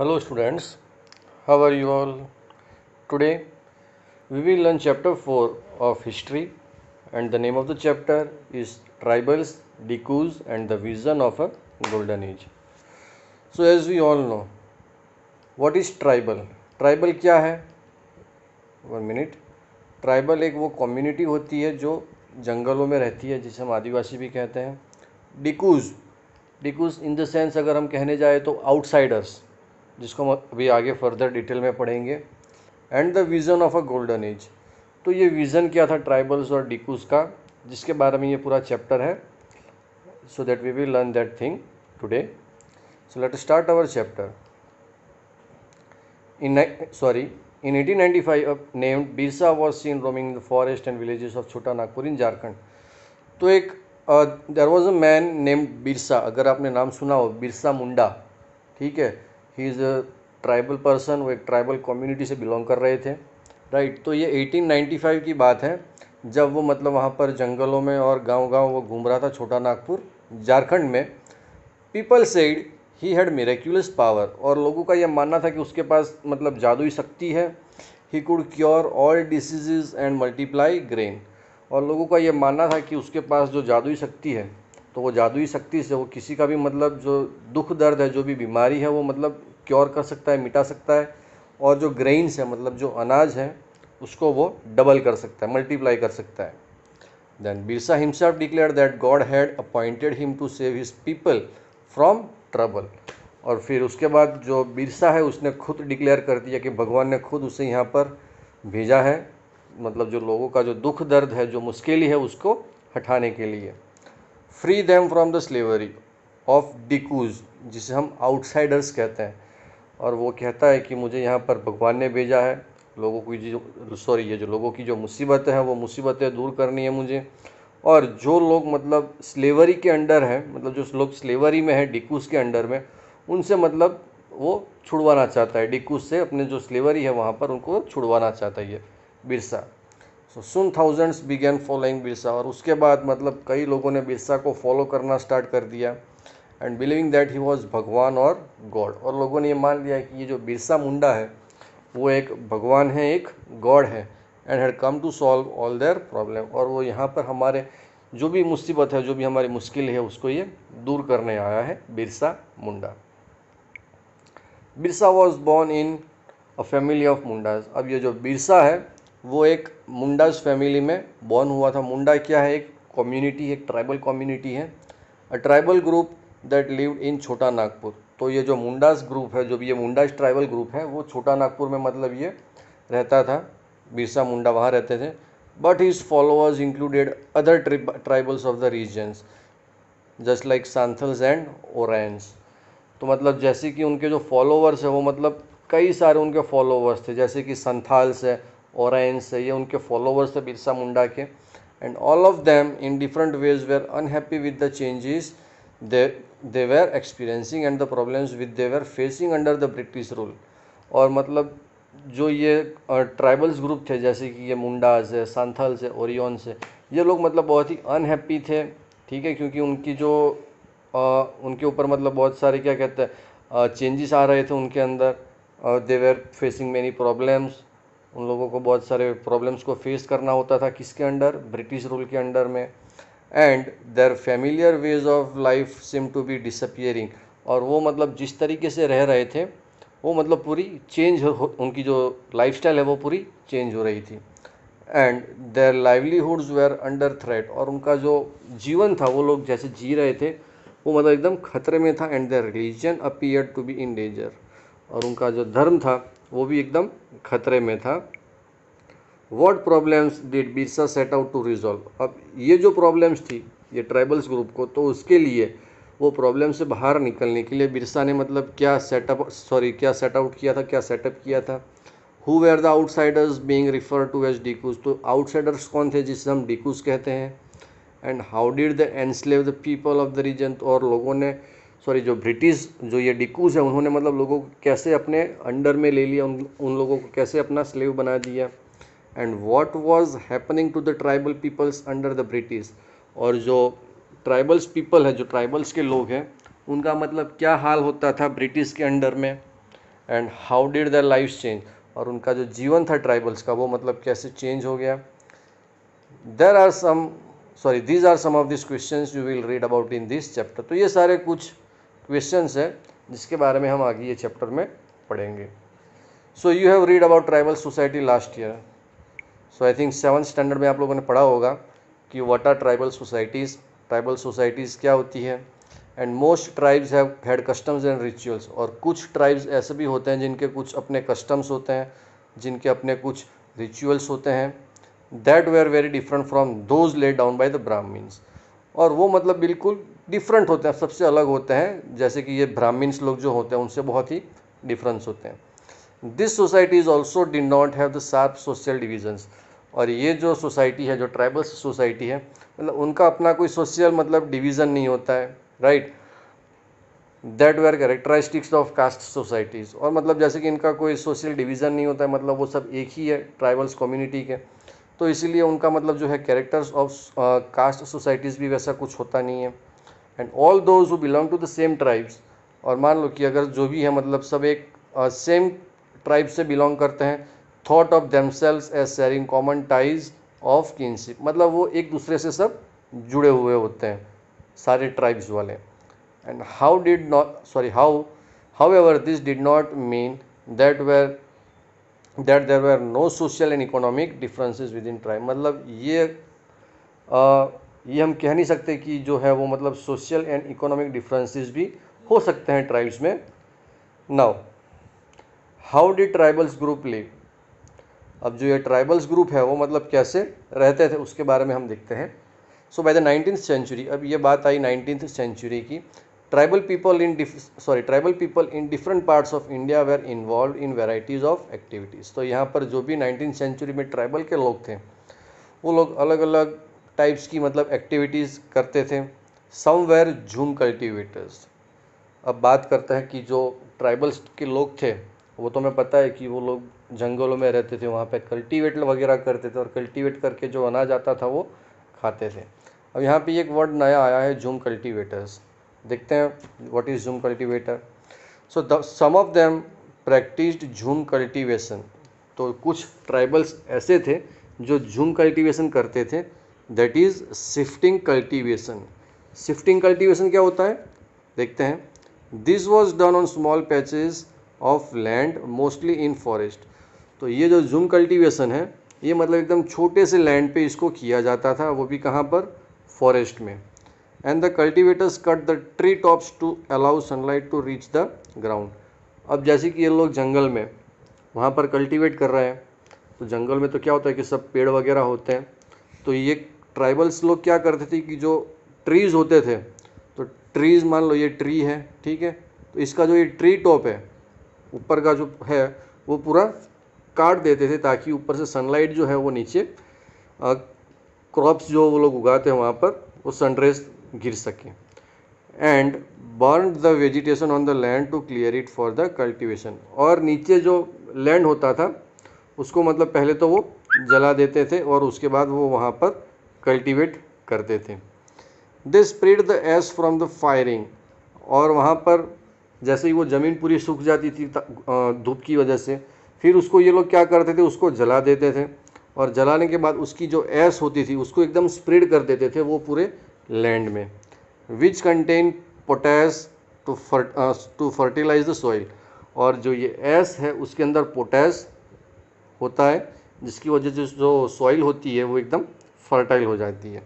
Hello students, how are you all? Today we will learn chapter 4 of history and the name of the chapter is Tribals, Decus and the Vision of a Golden Age. So as we all know, what is tribal? Tribal क्या है one minute tribal एक वो community होती है जो जंगलों में रहती है जिसे हम आदिवासी भी कहते हैं डिकूज डिकूज इन द सेंस अगर हम कहने जाए तो आउटसाइडर्स जिसको हम अभी आगे फर्दर डिटेल में पढ़ेंगे and the vision of a golden age तो ये विज़न क्या था ट्राइबल्स और डिकूज का जिसके बारे में ये पूरा चैप्टर है. So that we will learn that thing today so let start our chapter in sorry in 1895, a named Birsa was seen in the forest and villages of Chota Nagpur in Jharkhand. तो एक there was a man named Birsa अगर आपने नाम सुना हो बिरसा मुंडा ठीक है? He is a tribal person वो एक ट्राइबल कम्युनिटी से बिलोंग कर रहे थे। राइट right, तो ये 1895 की बात है जब वो मतलब वहाँ पर जंगलों में और गांव-गांव वो घूम रहा था छोटा नागपुर झारखंड में people said he had miraculous power और लोगों का यह मानना था कि उसके पास मतलब जादुई शक्ति है। He could cure all disease and multiply grain और लोगों का यह मानना था कि उसके पास जो जादुई शक्ति है तो वो जादुई शक्ति से, वो किसी का भी मतलब जो दुख दर्द है, जो भी बीमारी है, वो मतलब क्योर कर सकता है, मिटा सकता है, और जो ग्रेन्स है मतलब जो अनाज है, उसको वो डबल कर सकता है मल्टीप्लाई कर सकता है। Then Birsa himself declare that God had appointed him to save his people from trouble और फिर उसके बाद जो बिरसा है, उसने खुद डिक्लेयर कर दिया कि भगवान ने खुद उसे यहाँ पर भेजा है मतलब जो लोगों का जो दुख दर्द है, जो मुश्किल है, उसको हटाने के लिए। Free them from the slavery of dikus जिसे हम आउटसाइडर्स कहते हैं। और वो कहता है कि मुझे यहाँ पर भगवान ने भेजा है, लोगों की जो सॉरी ये जो लोगों की जो मुसीबतें हैं, वो मुसीबतें दूर करनी है मुझे। और जो लोग मतलब स्लेवरी के अंडर है मतलब जो लोग स्लेवरी में है डिकूस के अंडर में, उनसे मतलब वो छुड़वाना चाहता है। डिकूस से अपने जो स्लेवरी है, वहाँ पर उनको छुड़वाना चाहता है ये, Birsa. So soon thousands began following Birsa और उसके बाद मतलब कई लोगों ने बिरसा को फॉलो करना स्टार्ट कर दिया। And believing that he was भगवान और गॉड। और लोगों ने ये मान लिया कि ये जो बिरसा मुंडा है, वो एक भगवान है, एक गॉड है। And had come to solve all their problem और वो यहाँ पर हमारे जो भी मुसीबत है, जो भी हमारी मुश्किल है, उसको ये दूर करने आया है Birsa Munda. Birsa was born in a family of Mundas अब ये जो बिरसा है वो एक मुंडाज फैमिली में बॉर्न हुआ था। मुंडा क्या है? एक कम्युनिटी एक ट्राइबल कम्युनिटी है। A tribal group that live in Chota Nagpur. तो ये जो मुंडाज ग्रुप है, जो भी ये मुंडाज ट्राइबल ग्रुप है, वो छोटा नागपुर में मतलब ये रहता था। बिरसा मुंडा वहाँ रहते थे। But his followers included other tribals of the regions just like Santhals and Oraons तो मतलब जैसे कि उनके जो फॉलोवर्स हैं, वो मतलब कई सारे उनके फॉलोअर्स थे। जैसे कि संथाल्स है ओरेंस है ये उनके फॉलोवर्स थे बिरसा मुंडा के। And all of them in different ways were unhappy with the changes they were experiencing and the problems with they were facing under the British rule और मतलब जो ये ट्राइबल्स ग्रुप थे जैसे कि ये मुंडाज है सांथल्स है ओरियंस है ये लोग मतलब बहुत ही अनहैप्पी थे ठीक है? क्योंकि उनकी जो आ, उनके ऊपर मतलब बहुत सारे क्या कहते हैं चेंजेस आ रहे थे उनके अंदर। They were facing many problems उन लोगों को बहुत सारे प्रॉब्लम्स को फेस करना होता था किसके अंडर? ब्रिटिश रूल के अंडर में। And their familiar ways of life seem to be disappearing और वो मतलब जिस तरीके से रह रहे थे, वो मतलब पूरी चेंज हो, उनकी जो लाइफस्टाइल है, वो पूरी चेंज हो रही थी। And their livelihoods were under threat और उनका जो जीवन था, वो लोग जैसे जी रहे थे, वो मतलब एकदम खतरे में था। And their religion appear to be in danger और उनका जो धर्म था वो भी एकदम खतरे में था। What problems did Birsa set out to resolve अब ये जो प्रॉब्लम्स थी, ये ट्राइबल्स ग्रुप को तो उसके लिए वो प्रॉब्लम से बाहर निकलने के लिए बिरसा ने मतलब क्या सेटअप सॉरी क्या सेट आउट किया था, क्या सेटअप किया था? Who were the outsiders being refer to as dikus तो आउटसाइडर्स कौन थे जिसे हम डिकूज कहते हैं? And how did the enslave the people of the region और लोगों ने सॉरी, जो ब्रिटिश, जो ये डिकूज है, उन्होंने मतलब लोगों को कैसे अपने अंडर में ले लिया, उन उन लोगों को कैसे अपना स्लेव बना दिया। And what was happening to the tribal peoples under the British और जो ट्राइबल्स पीपल है, जो ट्राइबल्स के लोग हैं, उनका मतलब क्या हाल होता था ब्रिटिश के अंडर में? And how did the life change और उनका जो जीवन था ट्राइबल्स का, वो मतलब कैसे चेंज हो गया? There are some sorry these are some of this question you will read about in this chapter तो ये सारे कुछ क्वेश्चन है, जिसके बारे में हम आगे ये चैप्टर में पढ़ेंगे। So you have read about tribal society last year so I think seven standard में आप लोगों ने पढ़ा होगा कि what are tribal societies tribal societies क्या होती है? And most tribes have had customs and rituals और कुछ ट्राइब्स ऐसे भी होते हैं जिनके कुछ अपने कस्टम्स होते हैं, जिनके अपने कुछ रिचुअल्स होते हैं that were very different from those laid down by the Brahmins और वो मतलब बिल्कुल डिफरेंट होते हैं, सबसे अलग होते हैं। जैसे कि ये ब्राह्मीन्स लोग जो होते हैं, उनसे बहुत ही डिफरेंस होते हैं। This society is also did not have the sharp social divisions और ये जो सोसाइटी है, जो ट्राइबल सोसाइटी है मतलब उनका अपना कोई सोशल मतलब डिवीज़न नहीं होता है right that were characteristics of caste societies और मतलब जैसे कि इनका कोई सोशल डिवीज़न नहीं होता है मतलब वो सब एक ही है ट्राइबल्स कम्युनिटी के। तो इसीलिए उनका मतलब जो है कैरेक्टर्स ऑफ़ कास्ट सोसाइटीज़ भी वैसा कुछ होता नहीं है। And all those who belong to the same tribes और मान लो कि अगर जो भी है मतलब सब एक सेम ट्राइब से बिलोंग करते हैं thought of themselves as sharing common ties of kinship मतलब वो एक दूसरे से सब जुड़े हुए होते हैं, सारे ट्राइब्स वाले। And how did not sorry how however this did not mean that were that there were no social and economic differences within tribe मतलब ये ये हम कह नहीं सकते कि जो है वो मतलब सोशल एंड इकोनॉमिक डिफरेंसेस भी हो सकते हैं ट्राइब्स में। Now how did tribals group live अब जो ये ट्राइबल्स ग्रुप है वो मतलब कैसे रहते थे, उसके बारे में हम देखते हैं। So by the nineteen century अब ये बात आई नाइनटीन सेंचुरी की tribal people in sorry tribal people in different parts of India were involve in varieties of activities तो यहाँ पर जो भी नाइनटीन सेंचुरी में ट्राइबल के लोग थे, वो लोग अलग अलग टाइप्स की मतलब एक्टिविटीज़ करते थे। समवेयर झूम कल्टिवेटर्स अब बात करते हैं कि जो ट्राइबल्स के लोग थे, वो तो हमें पता है कि वो लोग जंगलों में रहते थे, वहाँ पे कल्टीवेट वगैरह करते थे और कल्टीवेट करके जो अनाज आता था, वो खाते थे। अब यहाँ पे एक वर्ड नया आया है जूम कल्टीवेटर्स देखते हैं what is jhum cultivator so the some of them practised jhum cultivation तो कुछ ट्राइबल्स ऐसे थे, जो झूम कल्टीवेशन करते थे that is shifting cultivation. Shifting cultivation क्या होता है? देखते हैं। This was done on small patches of land mostly in forest तो ये जो जूम कल्टीवेशन है, ये मतलब एकदम छोटे से लैंड पे इसको किया जाता था, वो भी कहाँ पर? फॉरेस्ट में। And the cultivators cut the tree tops to allow sunlight to reach the ground अब जैसे कि ये लोग जंगल में, वहाँ पर कल्टीवेट कर रहे हैं तो जंगल में तो क्या होता है कि सब पेड़ वगैरह होते हैं तो ये ट्राइबल्स लोग क्या करते थे कि जो ट्रीज़ होते थे तो ट्रीज़ मान लो ये ट्री है, ठीक है तो इसका जो ये ट्री टॉप है, ऊपर का जो है, वो पूरा काट देते थे ताकि ऊपर से सनलाइट जो है वो नीचे क्रॉप्स जो वो लोग उगाते हैं वहाँ पर, वो सनरेज गिर सके। And burn the vegetation on the land to clear it for the cultivation. और नीचे जो लैंड होता था, उसको मतलब पहले तो वो जला देते थे और उसके बाद वो वहाँ पर कल्टिवेट करते थे। They spread the ash from the firing और वहाँ पर जैसे ही वो ज़मीन पूरी सूख जाती थी धूप की वजह से, फिर उसको ये लोग क्या करते थे, उसको जला देते थे और जलाने के बाद उसकी जो एस होती थी, उसको एकदम स्प्रेड कर देते थे वो पूरे लैंड में which contain potash to fert to fertilise the soil और जो ये एस है, उसके अंदर पोटैस होता है, जिसकी वजह से जो सॉइल होती है वो एकदम फर्टाइल हो जाती है।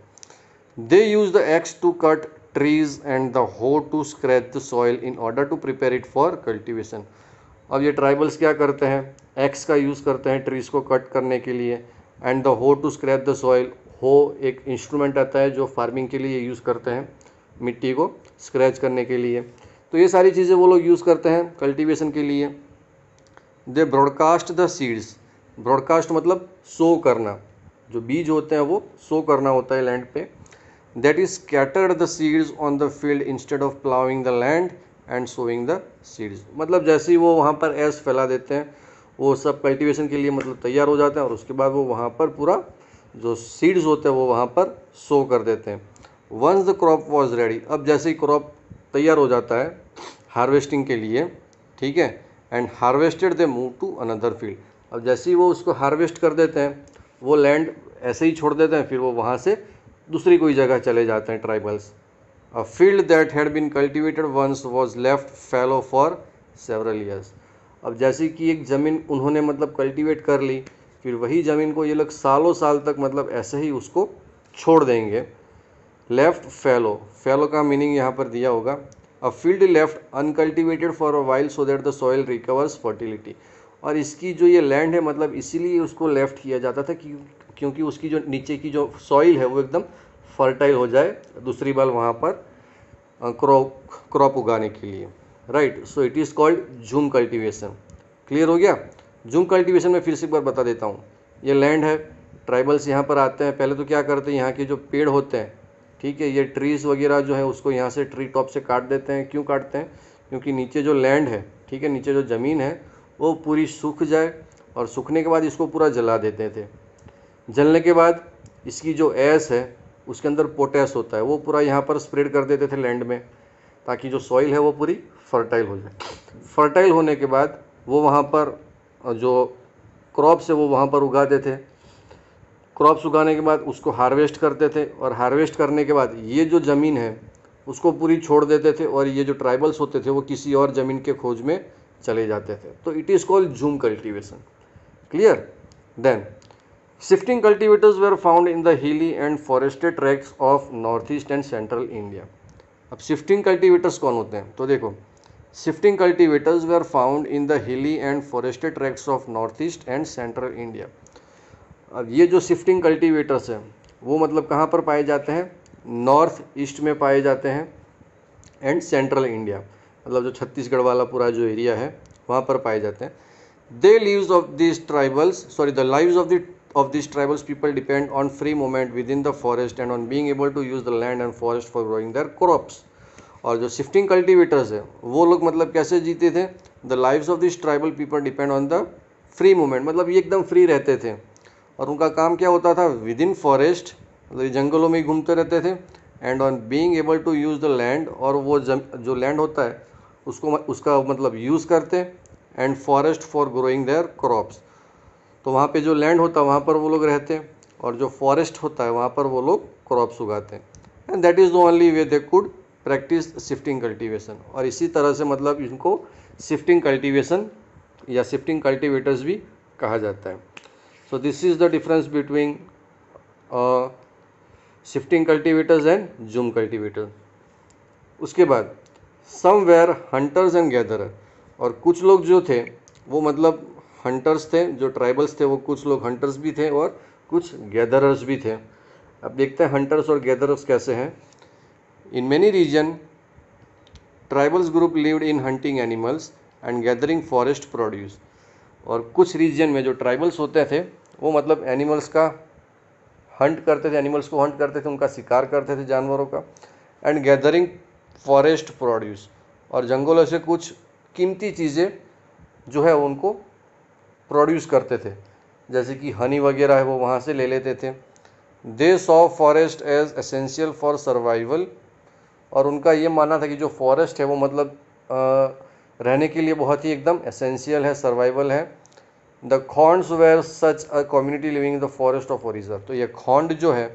They use the axe to cut trees and the hoe to scratch the soil in order to prepare it for cultivation अब ये ट्राइबल्स क्या करते हैं? एक्स का यूज़ करते हैं ट्रीज़ को कट करने के लिए and the hoe to scrape the soil hoe एक इंस्ट्रूमेंट आता है जो फ़ार्मिंग के लिए यूज़ करते हैं, मिट्टी को स्क्रैच करने के लिए। तो ये सारी चीज़ें वो लोग यूज़ करते हैं कल्टिवेशन के लिए। They broadcast the seeds broadcast मतलब सो करना। जो बीज होते हैं वो सो करना होता है लैंड पे. That is scattered the seeds on the field instead of plowing the land and sowing the seeds मतलब जैसे ही वो वहाँ पर एस फैला देते हैं, वो सब कल्टीवेशन के लिए मतलब तैयार हो जाते हैं और उसके बाद वो वहाँ पर पूरा जो सीड्स होते हैं वो वहाँ पर सो कर देते हैं. Once the crop was ready अब जैसे ही क्रॉप तैयार हो जाता है हार्वेस्टिंग के लिए, ठीक है and harvested they move to another field अब जैसे ही वो उसको हार्वेस्ट कर देते हैं वो लैंड ऐसे ही छोड़ देते हैं, फिर वो वहाँ से दूसरी कोई जगह चले जाते हैं tribals a field that had been cultivated once was left fallow for several years अब जैसे कि एक ज़मीन उन्होंने मतलब कल्टीवेट कर ली, फिर वही ज़मीन को ये लोग सालों साल तक मतलब ऐसे ही उसको छोड़ देंगे. लेफ़्ट फैलो फैलो का मीनिंग यहाँ पर दिया होगा. A field left uncultivated for a while so that the soil recovers fertility और इसकी जो ये लैंड है मतलब इसीलिए उसको लेफ़्ट किया जाता था क्योंकि उसकी जो नीचे की जो सॉइल है, वो एकदम फर्टाइल हो जाए, दूसरी बार वहाँ पर क्रॉप क्रॉप उगाने के लिए। Right so it is called jhum cultivation clear हो गया? झूम कल्टिवेशन में फिर से एक बार बता देता हूँ। ये लैंड है ट्राइबल्स यहाँ पर आते हैं। पहले तो क्या करते हैं, यहाँ के जो पेड़ होते हैं, ठीक है, ये ट्रीज़ वगैरह जो है, उसको यहाँ से ट्री टॉप से काट देते हैं। क्यों काटते हैं? क्योंकि नीचे जो लैंड है, ठीक है, नीचे जो ज़मीन है वो पूरी सूख जाए और सूखने के बाद इसको पूरा जला देते थे। जलने के बाद इसकी जो एस है, उसके अंदर पोटेस होता है, वो पूरा यहाँ पर स्प्रेड कर देते थे लैंड में, ताकि जो सॉइल है वो पूरी फर्टाइल हो जाए। फर्टाइल होने के बाद वो वहाँ पर, जो क्रॉप्स है वो वहाँ पर उगाते थे क्रॉप्स उगाने के बाद उसको हार्वेस्ट करते थे और हार्वेस्ट करने के बाद ये जो ज़मीन है, उसको पूरी छोड़ देते थे और ये जो ट्राइबल्स होते थे, वो किसी और ज़मीन के खोज में चले जाते थे। तो it is called jhum cultivation clear then shifting cultivators were found in the hilly and forested tracts of north east and central India अब शिफ्टिंग कल्टिवेटर्स कौन होते हैं? तो देखो shifting cultivators were found in the hilly and forested tracts of north east and central India अब ये जो shifting cultivators हैं, वो मतलब कहाँ पर पाए जाते हैं? नॉर्थ ईस्ट में पाए जाते हैं एंड सेंट्रल इंडिया मतलब जो छत्तीसगढ़ वाला पूरा जो एरिया है, वहाँ पर पाए जाते हैं। They leaves of this tribals sorry the lives of the of this tribals people depend on free movement within the forest and on being able to use the land and forest for growing their crops और जो shifting cultivators है, वो लोग मतलब कैसे जीते थे? The lives of this tribal people depend on the free movement मतलब ये एकदम फ्री रहते थे। और उनका काम क्या होता था? विद इन फॉरेस्ट मतलब जंगलों में ही घूमते रहते थे। And on being able to use the land और वो जो लैंड होता है उसको उसका मतलब यूज़ करते and forest for growing their crops तो वहाँ पे जो लैंड होता है वहाँ पर वो लोग रहते हैं और जो फॉरेस्ट होता है, वहाँ पर वो लोग क्रॉप्स उगाते. हैं and that is the only way they could practice shifting cultivation और इसी तरह से मतलब इनको शिफ्टिंग कल्टिवेशन या शिफ्टिंग कल्टिवेटर्स भी कहा जाता है. So this is the difference between shifting shifting and jhum cultivator उसके बाद some were hunters and gatherer और कुछ लोग जो थे, वो मतलब हंटर्स थे, जो ट्राइबल्स थे, वो कुछ लोग हंटर्स भी थे और कुछ गैदरर्स भी थे। अब देखते हैं हंटर्स और गैदरर्स कैसे हैं। In many region tribals group lived in hunting animals and gathering forest produce और कुछ रीजन में जो ट्राइबल्स होते थे, वो मतलब एनिमल्स का हंट करते थे एनिमल्स को हंट करते थे, उनका शिकार करते थे जानवरों का। And gathering forest produce. और जंगलों से कुछ कीमती चीज़ें जो है उनको प्रोड्यूस करते थे। जैसे कि हनी वगैरह है वो वहाँ से ले लेते थे। They saw forest as essential for survival और उनका ये मानना था कि जो फॉरेस्ट है वो मतलब आ, रहने के लिए बहुत ही एकदम एसेंशियल है सर्वाइवल है। The Khonds were such a community living in the forest of Orissa तो ये खॉन्ड जो है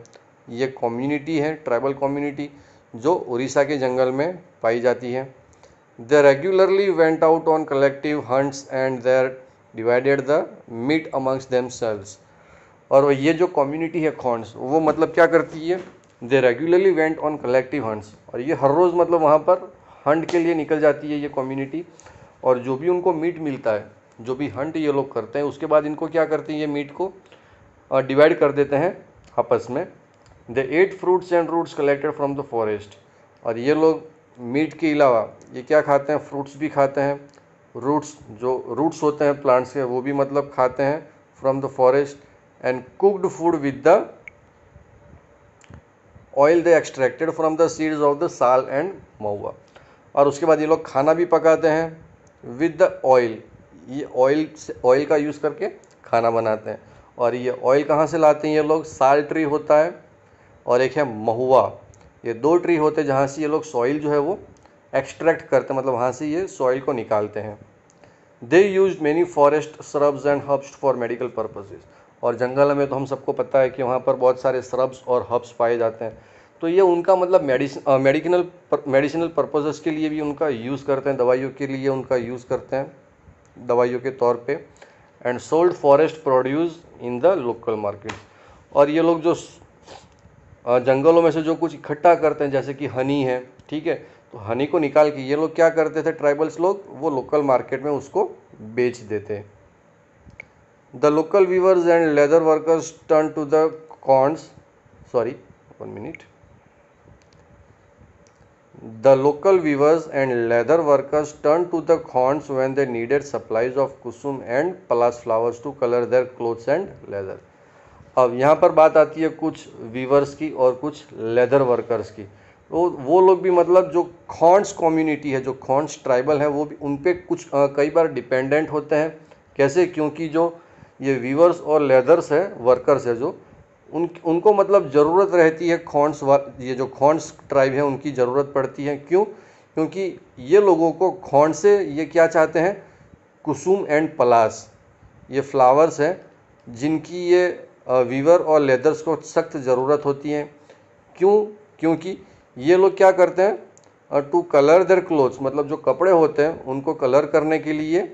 ये कम्युनिटी है ट्राइबल कम्युनिटी जो उड़ीसा के जंगल में पाई जाती है। They regularly went out on collective hunts and there divided the meat amongst themselves और ये जो कम्युनिटी है खॉन्ड्स वो मतलब क्या करती है? They regularly went on collective hunts और ये हर रोज़ मतलब वहाँ पर हंट के लिए निकल जाती है ये कम्युनिटी और जो भी उनको मीट मिलता है, जो भी हंट ये लोग करते हैं, उसके बाद इनको क्या करते हैं ये मीट को डिवाइड कर देते हैं आपस में। The ate fruits and roots collected from the forest और ये लोग मीट के अलावा ये क्या खाते हैं? फ्रूट्स भी खाते हैं। रूट्स जो रूट्स होते हैं प्लांट्स के, वो भी मतलब खाते हैं from the forest and cooked food with the oil they extracted from the seeds of the sal and mahua और उसके बाद ये लोग खाना भी पकाते हैं विद द ऑयल ये ऑयल से ऑयल का यूज़ करके खाना बनाते हैं। और ये ऑयल कहाँ से लाते हैं ये लोग? साल ट्री होता है। और एक है महुआ। ये दो ट्री होते हैं जहाँ से ये लोग सॉइल जो है वो एक्सट्रैक्ट करते हैं मतलब वहाँ से ये सॉइल को निकालते हैं। They use many forest shrubs and herbs for medical purposes और जंगल में तो हम सबको पता है कि वहाँ पर बहुत सारे श्रब्स और हर्ब्स पाए जाते हैं। तो ये उनका मतलब मेडिसिन मेडिकल मेडिसिनल पर्पजेस के लिए भी उनका यूज़ करते हैं, दवाइयों के लिए उनका यूज़ करते हैं, दवाइयों के तौर पे। And sold forest produce in the local market और ये लोग जो जंगलों में से जो कुछ इकट्ठा करते हैं, जैसे कि हनी है, ठीक है? तो हनी को निकाल के ये लोग क्या करते थे, ट्राइबल्स लोग, वो लोकल मार्केट में उसको बेच देते। The local weavers and leather workers turn to the Khonds sorry one minute the local weavers and leather workers turn to the Khonds when they needed supplies of kusum and palash flowers to colour their clothes and leather अब यहाँ पर बात आती है कुछ viewers की और कुछ लेदर वर्कर्स की। तो वो लोग भी मतलब जो खॉन्स कम्युनिटी है जो खॉन्स ट्राइबल है वो भी उन पर कुछ आ, कई बार डिपेंडेंट होते हैं। कैसे? क्योंकि जो ये वीवर्स और लेदर्स है वर्कर्स है जो उन उनको मतलब ज़रूरत रहती है खॉन्स ये जो खॉन्स ट्राइब है उनकी ज़रूरत पड़ती है। क्यों? क्योंकि ये लोगों को खॉन से ये क्या चाहते हैं? कुसुम एंड पलास ये फ्लावर्स हैं जिनकी ये वीवर और लेदर्स को सख्त ज़रूरत होती है। क्यों? क्योंकि ये लोग क्या करते हैं? टू कलर देर क्लोथ्स मतलब जो कपड़े होते हैं, उनको कलर करने के लिए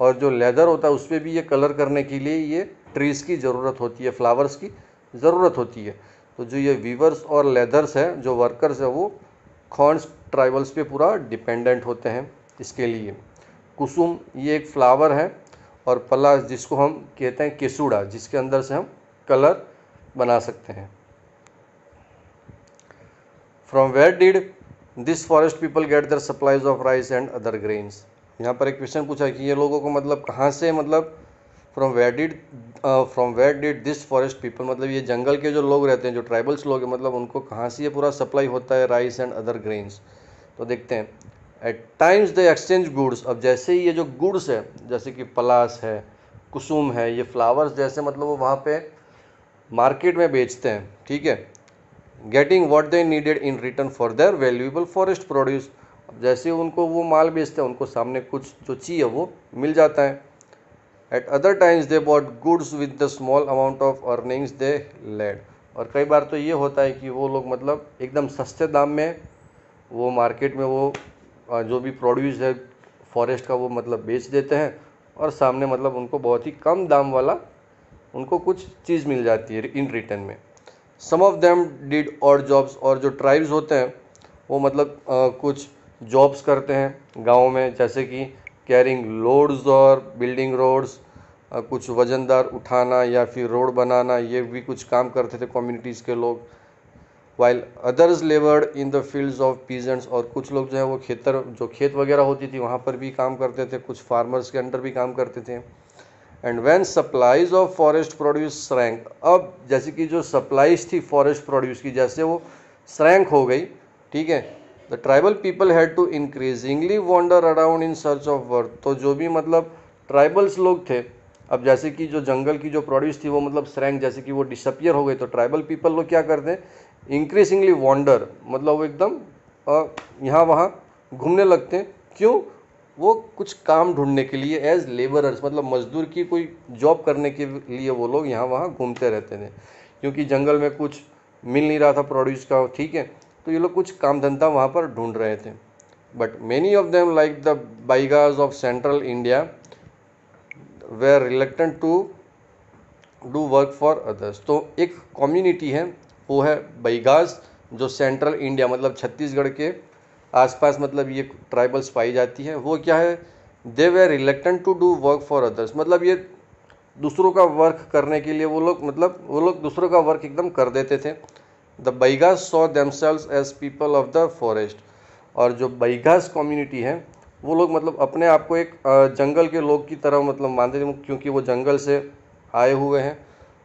और जो लेदर होता है उस पर भी ये कलर करने के लिए ये ट्रीज़ की ज़रूरत होती है फ्लावर्स की ज़रूरत होती है। तो जो ये वीवर्स और लेदर्स है, जो वर्कर्स है, वो खॉन्स ट्राइबल्स पे पूरा डिपेंडेंट होते हैं इसके लिए। कुसुम ये एक फ्लावर है और पलास जिसको हम कहते हैं, केसुड़ा, जिसके अंदर से हम कलर बना सकते हैं। From where did this forest people get their supplies of rice and other grains यहाँ पर एक क्वेश्चन पूछा कि ये लोगों को मतलब कहाँ से मतलब from where did from where did this forest people मतलब ये जंगल के जो लोग रहते हैं, जो ट्राइबल्स लोग हैं मतलब उनको कहाँ से ये पूरा सप्लाई होता है राइस एंड अदर ग्रेन्स तो देखते हैं। At times the exchange goods अब जैसे ही ये जो गुड्स है, जैसे कि पलास है, कुसुम है, ये फ्लावर्स जैसे मतलब वो वहाँ पे मार्केट में बेचते हैं, ठीक है? Getting what they needed in return for their valuable forest produce जैसे उनको वो माल बेचते हैं, उनको सामने कुछ जो चाहिए वो मिल जाता है। At other times they bought goods with the small amount of earnings they laid और कई बार तो ये होता है कि वो लोग मतलब एकदम सस्ते दाम में वो मार्केट में वो जो भी प्रोड्यूस है फॉरेस्ट का वो मतलब बेच देते हैं। और सामने मतलब उनको बहुत ही कम दाम वाला उनको कुछ चीज़ मिल जाती है इन रिटर्न में। Some of them did odd jobs और जो ट्राइब्स होते हैं वो मतलब आ, कुछ जॉब्स करते हैं गाँव में जैसे कि कैरिंग लोड्स और बिल्डिंग रोड्स कुछ वजनदार उठाना या फिर रोड बनाना ये भी कुछ काम करते थे कम्युनिटीज़ के लोग। While others laboured in the fields of peasants और कुछ लोग जो है वो खेतर जो खेत वगैरह होती थी वहाँ पर भी काम करते थे कुछ फार्मर्स के अंडर भी काम करते थे। And when supplies of forest produce rank अब जैसे कि जो सप्लाईज थी फॉरेस्ट प्रोड्यूस की, जैसे वो श्रैंक हो गई, ठीक है the tribal people had to increasingly wander around in search of worth तो जो भी मतलब ट्राइबल्स लोग थे, अब जैसे कि जो जंगल की जो प्रोड्यूस थी, वो मतलब श्रैंक जैसे कि वो डिसअपियर हो गई तो ट्राइबल पीपल लोग क्या करते हैं? इंक्रीजिंगली वॉन्डर मतलब वो एकदम यहाँ वहाँ घूमने लगते हैं। क्यों? वो कुछ काम ढूँढने के लिए एज लेबरर्स मतलब मजदूर की कोई जॉब करने के लिए वो लोग यहाँ वहाँ घूमते रहते थे। क्योंकि जंगल में कुछ मिल नहीं रहा था प्रोड्यूस का, ठीक है? तो ये लोग कुछ काम धंधा वहाँ पर ढूंढ रहे थे। But many of them like the Baigas of central India they are reluctant to do work for others तो एक कम्युनिटी है, वो है बैगाज जो सेंट्रल इंडिया मतलब छत्तीसगढ़ के आसपास मतलब ये ट्राइबल्स पाई जाती हैं। वो क्या है? They were reluctant to do work for others मतलब ये दूसरों का वर्क करने के लिए वो लोग मतलब वो लोग दूसरों का वर्क एकदम कर देते थे। The Baigas saw themselves as people of the forest और जो बैगास कम्युनिटी है, वो लोग मतलब अपने आप को एक जंगल के लोग की तरह मतलब मानते थे, क्योंकि वो जंगल से आए हुए हैं।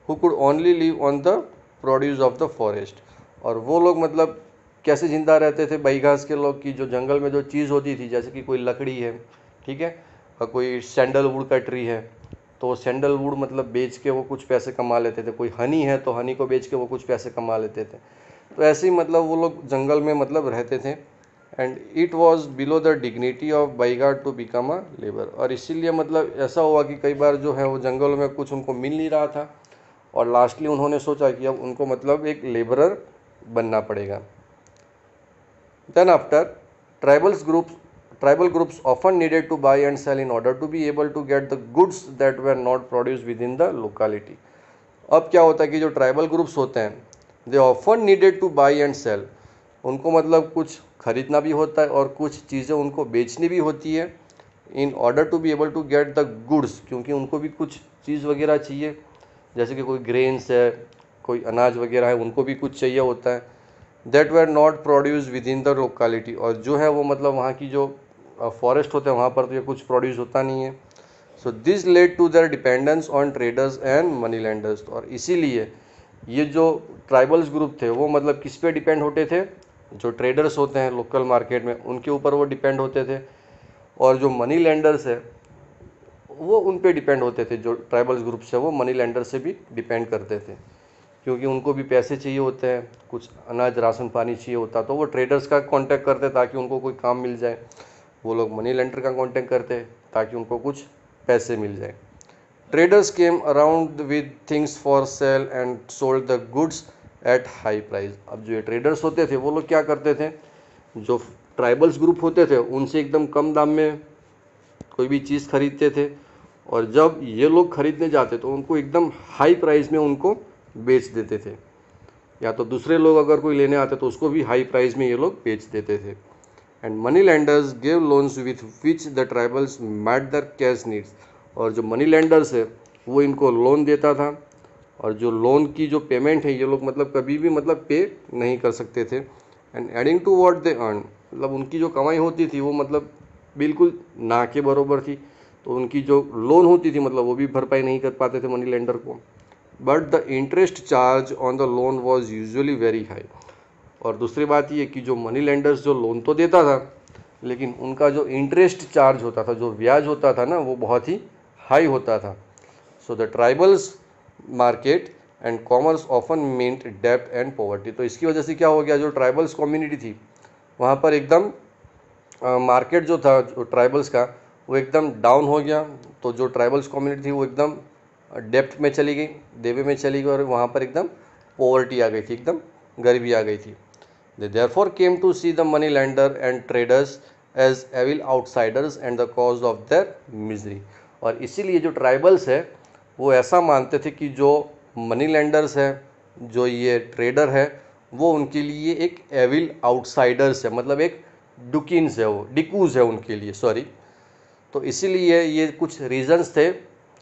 Who could only live on the produce of the forest और वो लोग मतलब कैसे ज़िंदा रहते थे बही बैघास के लोग की, जो जंगल में जो चीज़ होती थी, जैसे कि कोई लकड़ी है, ठीक है, और कोई सैंडलवुड का ट्री है तो सैंडलवुड मतलब बेच के वो कुछ पैसे कमा लेते थे। कोई हनी है तो हनी को बेच के वो कुछ पैसे कमा लेते थे। तो ऐसे ही मतलब वो लोग जंगल में मतलब रहते थे and it was below the dignity of Baiga to become a labour और इसीलिए मतलब ऐसा हुआ कि कई बार जो है वो जंगल में कुछ उनको मिल नहीं रहा था, और लास्टली उन्होंने सोचा कि अब उनको मतलब एक लेबरर बनना पड़ेगा। After tribals group tribal groups often needed to buy and sell in order to be able to get the goods that were not produce within the locality अब क्या होता है कि जो ट्राइबल ग्रुप्स होते हैं they often needed to buy and sell उनको मतलब कुछ खरीदना भी होता है और कुछ चीज़ें उनको बेचनी भी होती है in order to be able to get the goods क्योंकि उनको भी कुछ चीज़ वगैरह चाहिए। जैसे कि कोई ग्रेन्स है, कोई अनाज वगैरह है, उनको भी कुछ चाहिए होता है। That were not produce within the locality और जो है वो मतलब वहाँ की जो फॉरेस्ट होते हैं, वहाँ पर तो ये कुछ प्रोड्यूस होता नहीं है। So this led to their dependence on traders and money lenders और इसीलिए ये जो ट्राइबल्स ग्रुप थे, वो मतलब किस पे डिपेंड होते थे? जो ट्रेडर्स होते हैं लोकल मार्केट में, उनके ऊपर वो डिपेंड होते थे। और जो मनी लैंडर्स है, वो उन पे डिपेंड होते थे, जो ट्राइबल्स ग्रुप्स है, वो मनी लैंडर से भी डिपेंड करते थे। क्योंकि उनको भी पैसे चाहिए होते हैं, कुछ अनाज, राशन पानी चाहिए होता तो वो ट्रेडर्स का कांटेक्ट करते ताकि उनको कोई काम मिल जाए। वो लोग मनी लेंडर का कांटेक्ट करते ताकि उनको कुछ पैसे मिल जाए। Traders came around with things for sale and sold the goods at high price अब जो ये ट्रेडर्स होते थे, वो लोग क्या करते थे? जो ट्राइबल्स ग्रुप होते थे, उनसे एकदम कम दाम में कोई भी चीज़ खरीदते थे। और जब ये लोग खरीदने जाते तो उनको एकदम हाई प्राइस में उनको बेच देते थे। या तो दूसरे लोग अगर कोई लेने आते तो उसको भी हाई प्राइस में ये लोग बेच देते थे। And money lenders gave loans with which the tribals met their cash needs और जो मनी लैंडर्स है, वो इनको लोन देता था। और जो लोन की जो पेमेंट है, ये लोग मतलब कभी भी मतलब पे नहीं कर सकते थे। And adding to what they earn मतलब उनकी जो कमाई होती थी, वो मतलब बिल्कुल ना के बरोबर थी। तो उनकी जो लोन होती थी मतलब वो भी भरपाई नहीं कर पाते थे मनी लेंडर को। But the interest charge on the loan was usually very high और दूसरी बात ये कि जो मनी लेंडर्स जो लोन तो देता था, लेकिन उनका जो इंटरेस्ट चार्ज होता था, जो ब्याज होता था ना, वो बहुत ही हाई होता था। So the tribals market and commerce often meant dept and poverty तो इसकी वजह से क्या हो गया, जो ट्राइबल्स कम्युनिटी थी, वहाँ पर एकदम मार्केट जो था, जो ट्राइबल्स का, वो एकदम डाउन हो गया। तो जो ट्राइबल्स कम्युनिटी थी, वो एकदम डेप्थ में चली गई, देवे में चली गई और वहाँ पर एकदम पॉवर्टी आ गई थी, एकदम गरीबी आ गई थी। They therefore came to see the money lender and traders as evil outsiders and the cause of their misery और इसीलिए जो ट्राइबल्स है, वो ऐसा मानते थे कि जो मनी लैंडर्स है, जो ये ट्रेडर है, वो उनके लिए एक एविल आउटसाइडर्स है मतलब एक डुकिन्स है वो, डिकूज है उनके लिए सॉरी तो इसीलिए ये कुछ रीजंस थे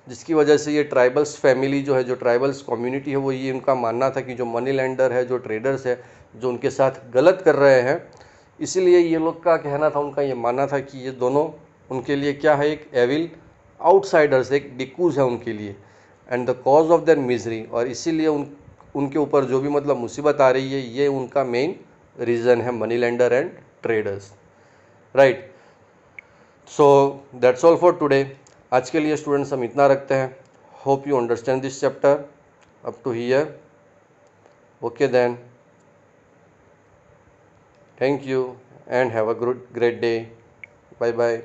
जिसकी वजह से ये ट्राइबल्स फैमिली जो है, जो ट्राइबल्स कम्युनिटी है, वो ये उनका मानना था कि जो मनी लैंडर है, जो ट्रेडर्स है, जो उनके साथ गलत कर रहे हैं, इसीलिए ये लोग का कहना था, उनका ये मानना था कि ये दोनों उनके लिए क्या है, एक एविल आउटसाइडर्स एक डिकूज है उनके लिए and the cause of their misery और इसीलिए उन, उनके ऊपर जो भी मतलब मुसीबत आ रही है, ये उनका मेन रीज़न है money lender and traders right so that's all for today आज के लिए स्टूडेंट्स हम इतना रखते हैं। Hope you understand this chapter up to here okay then thank you and have a great day bye bye